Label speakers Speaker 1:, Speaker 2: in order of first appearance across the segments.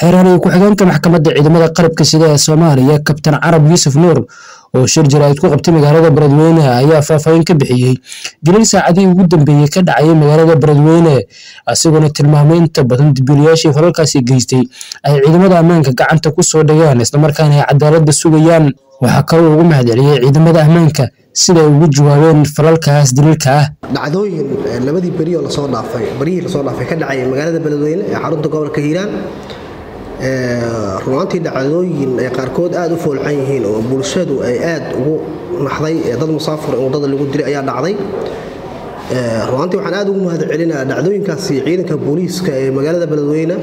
Speaker 1: xeerarey ku-xigeenka maxkamadda ciidamada qalabka sida ee soomaaliya kabtan carab yuusuf nuur oo shir jaraa'id ku qabtay magaalada beledweyne ayaa faahfaahin ka bixiyey. Dilil saacadihii ugu dambeeyey ka dhacayay magaalada beledweyne isagoona tilmaamay inta badan dibiilayaashii falalkaasi geystay ay ciidamada ammaanka gacanta ku soo dhigeen islamarkaana ay cadaaladda sugayaan. Waxaa kaloo ugu mahadceliyey ciidamada ammaanka siday ugu jawaabeen falalkaas daliilka ah.
Speaker 2: Dhacdooyin labadii berioo la soo dhaafay berihii la soo dhaafay ka dhacay magaalada beledweyne ee xarunta gobolka hiiraan runaantii dhacdooyin ay qaarkood aada u foolxan yihiin oo bulshadu ay aad ugu naxday dad musaafir in waddada lagu dilay ayaa dhacday. Runaantii waxaan aad ugu mahad celinaa dhacdooyinkaasi ciidanka booliiska ee magaalada beledweyne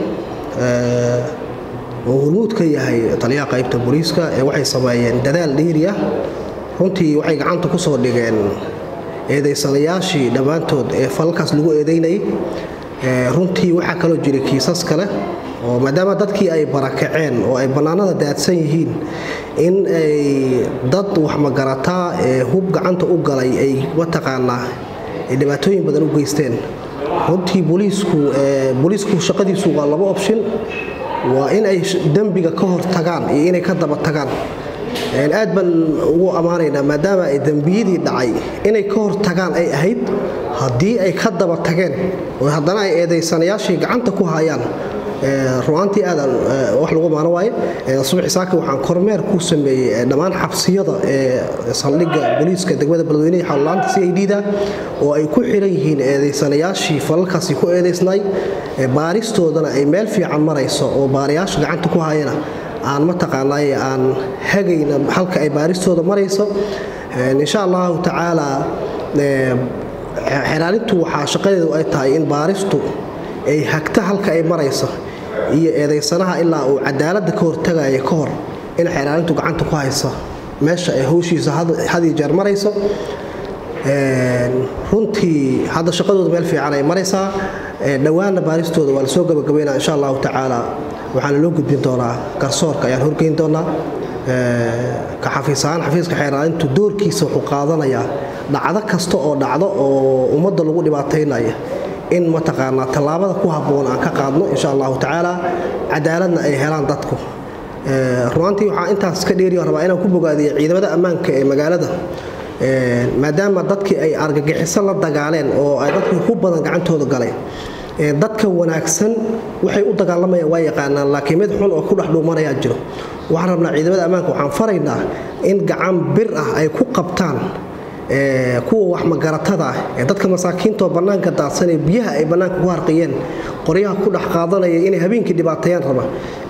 Speaker 2: oo hormuud ka yahay taliyaha qaybta booliiska ee waxay sameeyeen dadaal dheeri ah runtii waxay gacanta ku soo dhigeen eedaysanayaashii dhammaantood ee falalkaas lagu eedaynayay runtii waxaa kaloo jiray kiisas kale oo maadaama dadkii ay barakaceen oo ay bannaanada daadsan yihiin in ay dad waxmagarataa ee hub gacanta u galay ay mataqaanaa dhibaatooyin badan u geysteen. Runtii booliisku shaqadiisu waa laba option. Waa in ay dembiga ka hor tagaan iyo inay ka daba tagaan. Aad baan ugu ammaanaynaa maadaama ay dembiyadii dhacay inay ka hor tagaan ay ahayd haddii ay ka daba tageen oo haddana ay eedaysanayaashii gacanta ku hayaan ru'aantii aadan wax lagu maano waaye. Subaxi saaka waxaan kormeer ku sameeyey dhammaan xabsiyada ee saldhigga booliiska degmada beledweyne xawlaanta c i d-da oo ay ku xiran yihiin eedaysanayaashii falalkaasi ku eedaysnay baaristoodana ay meel fiican marayso oo baarayaasha gacanta ku hayana. Aan mataqaanay aan hagayna halka ay baaristooda marayso. Insha allahu tacaala xeraalintu waxaa shaqadeedu ay tahay in baaristu ay hagta halka ay marayso iyo eedaysanaha ilaa uu cadaaladda ka hortagaya ka hor in xeraalintu gacanta ku hayso meesha ay howshiisa hadiyo jeer marayso runtii hadda shaqadooda meel fiican ay maraysaa dhowaanna baaristooda waa la soo gabagabaynaa insha allahu tacaala. Waxaana loo gudbin doonaa garsoorka ayaan horgeyn doonaa ka xafiis ahaan xafiiska xeeraalintu doorkiisa wuxuu qaadanayaa dhacdo kasta oo dhacdo oo ummadda lagu dhibaataynaya in mataqaanaa tallaabada ku habboon aan ka qaadno insha allahu tacaala cadaaladna ay helaan dadku. Runaantii waxaa intaas ka dheeriyo rabaa inaan ku bogaadiyo ciidamada ammaanka ee magaalada. Maadaama dadkii ay argagixiso la dagaaleen oo ay dadkii ku badan gacantooda galeen dadka wanaagsan waxay u dagaalamayaan waa yaqaanaan laakiin mid xun oo ku dhex dhuumanayaa jiro. Waxaan rabnaa ciidamada ammaanka waxaan faraynaa in gacan bir ah ay ku qabtaan kuwa wax magaratada ah ee dadka masaakiintaoo bannaanka daadsanee biyaha ay bannaanka ku harqiyeen qoryaha ku dhex qaadanaya inay habeenkii dhibaateeyaan raba.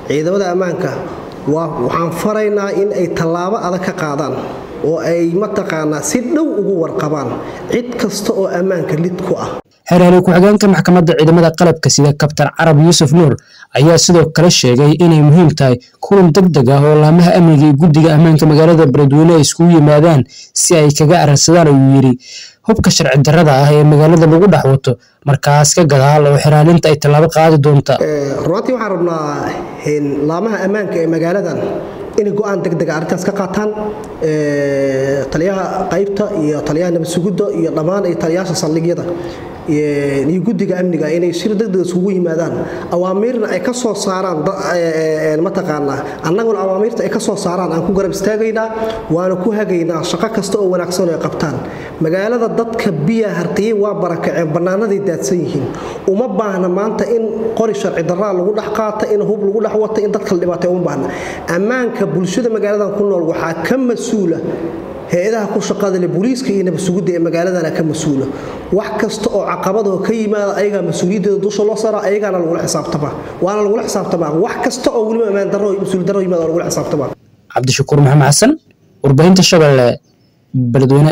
Speaker 2: Ciidamada ammaanka waxaan faraynaa in ay tallaabo adag ka qaadaan oo ay mataqaanaa si dhow ugu warqabaan cid kasta oo ammaanka lid ku ah
Speaker 1: xeeraale ku-xigeenka maxkamadda ciidamada qalabka sida kabtan carab yuusuf nuur ayaa sidoo kale sheegay inay muhiim tahay kulan deg deg ah oo laamaha amniga iyo guddiga ammaanka magaalada beledweyne ay iskugu yimaadaan si ay kaga ararsadaan ayuu yidhi hubka sharci darrada ah ee magaalada lagu dhex wato markaas ka gadaal oo xeraalinta ay tallaabo qaadi doonta.
Speaker 2: Runaantii waxaan rabnaa laamaha ammaanka ee magaaladan inay go'aan degdega arrintaas ka qaataan. Taliyaha qaybta iyo taliyaha nabadsugidda iyo dhammaan iyo taliyaasha saldhigyada iyo guddiga amniga inay shir degdeg isugu yimaadaan. Awaamiirna ay ka soo saaraan mataqaanaa annaguna awaamiirta ay ka soo saaraan aan ku garab istaagaynaa waana ku hagaynaa shaqo kasta oo wanaagsan ay qabtaan. Magaalada dadka biya harqiyey waa barakaceen bannaanaday daadsan yihiin. Uma baahna maanta in qori sharci darraa lagu dhex qaata in hub lagu dhex wata in dadka la dhibaatay uma baahna. Ammaanka bulshada magaaladan ku nool waxaa ka mas'uula hay'adaha ku shaqada leh booliiska iyo nabadsugidda ee magaaladana ka mas'uula. Wax kasta oo caqabadoo ka yimaada ayagaa mas'uuliyaddeeda dusha loo saara ayagaana lagula xisaabtamaa. Waana lagula xisaabtamaa. Wax kasta oo weliba ammaan darro mas'uuli darro yimaada waa lagula xisaabtamaa.
Speaker 1: Cabdishakuur maxamed xasan warbaahinta shabeelle beledweyne